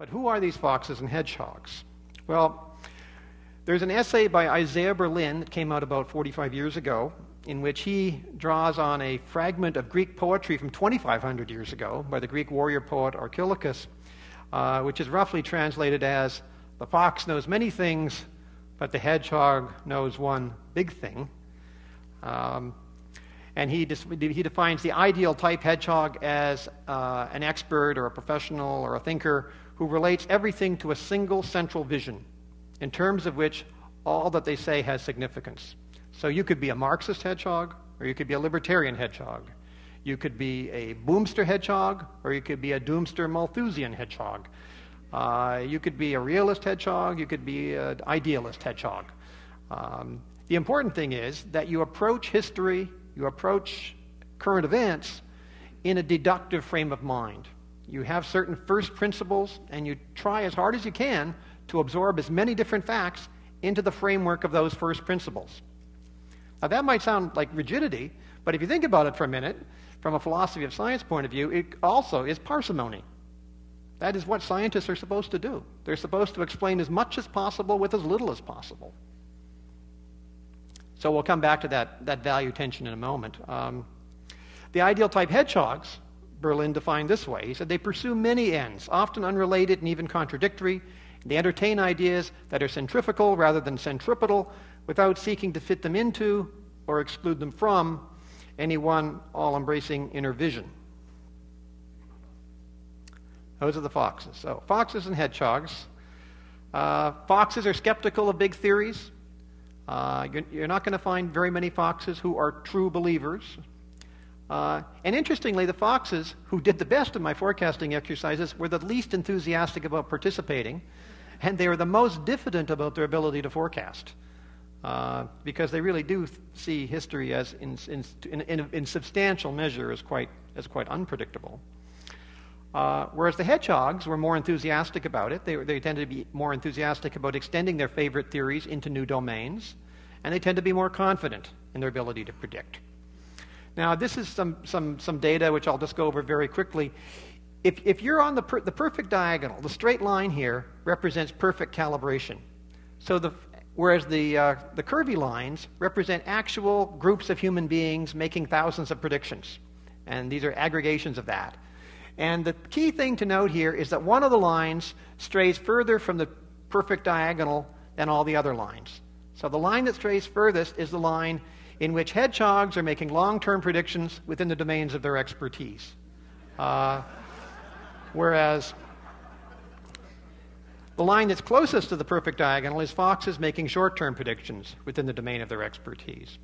But who are these foxes and hedgehogs? Well, there's an essay by Isaiah Berlin that came out about 45 years ago in which he draws on a fragment of Greek poetry from 2,500 years ago by the Greek warrior poet Archilochus, uh, which is roughly translated as The fox knows many things, but the hedgehog knows one big thing. Um, and he, he defines the ideal type hedgehog as uh, an expert or a professional or a thinker who relates everything to a single central vision, in terms of which all that they say has significance. So you could be a Marxist hedgehog, or you could be a libertarian hedgehog. You could be a boomster hedgehog, or you could be a doomster Malthusian hedgehog. Uh, you could be a realist hedgehog, you could be an idealist hedgehog. Um, the important thing is that you approach history, you approach current events in a deductive frame of mind. You have certain first principles, and you try as hard as you can to absorb as many different facts into the framework of those first principles. Now, that might sound like rigidity, but if you think about it for a minute, from a philosophy of science point of view, it also is parsimony. That is what scientists are supposed to do. They're supposed to explain as much as possible with as little as possible. So we'll come back to that, that value tension in a moment. Um, the ideal type hedgehogs, Berlin defined this way. He said they pursue many ends, often unrelated and even contradictory. They entertain ideas that are centrifugal rather than centripetal, without seeking to fit them into or exclude them from any one all embracing inner vision. Those are the foxes. So, foxes and hedgehogs. Uh, foxes are skeptical of big theories. Uh, you're, you're, not going to find very many foxes who are true believers. Uh, and interestingly, the foxes who did the best in my forecasting exercises were the least enthusiastic about participating, and they were the most diffident about their ability to forecast. Uh, because they really do see history as in, in, in, in, substantial measure as quite, as quite unpredictable. Uh, whereas the hedgehogs were more enthusiastic about it. They, they tended to be more enthusiastic about extending their favorite theories into new domains, and they tend to be more confident in their ability to predict. Now, this is some, some, some data which I'll just go over very quickly. If, if you're on the, per, the perfect diagonal, the straight line here represents perfect calibration. So the, whereas the, uh, the curvy lines represent actual groups of human beings making thousands of predictions. And these are aggregations of that. And the key thing to note here is that one of the lines strays further from the perfect diagonal than all the other lines. So the line that strays furthest is the line in which hedgehogs are making long term predictions within the domains of their expertise. Uh, whereas the line that's closest to the perfect diagonal is foxes making short term predictions within the domain of their expertise.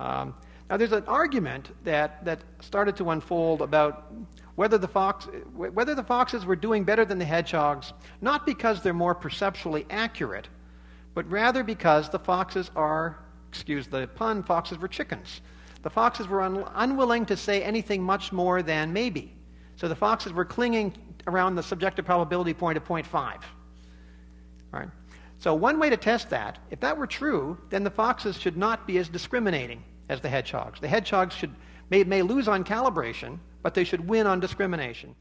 Um, now, there's an argument that, that started to unfold about whether the, fox, whether the foxes were doing better than the hedgehogs, not because they're more perceptually accurate, but rather because the foxes are, excuse the pun, foxes were chickens. The foxes were un- unwilling to say anything much more than maybe. So the foxes were clinging around the subjective probability point of 0.5. Right? So one way to test that, if that were true, then the foxes should not be as discriminating as the hedgehogs. The hedgehogs should, may, may lose on calibration, but they should win on discrimination.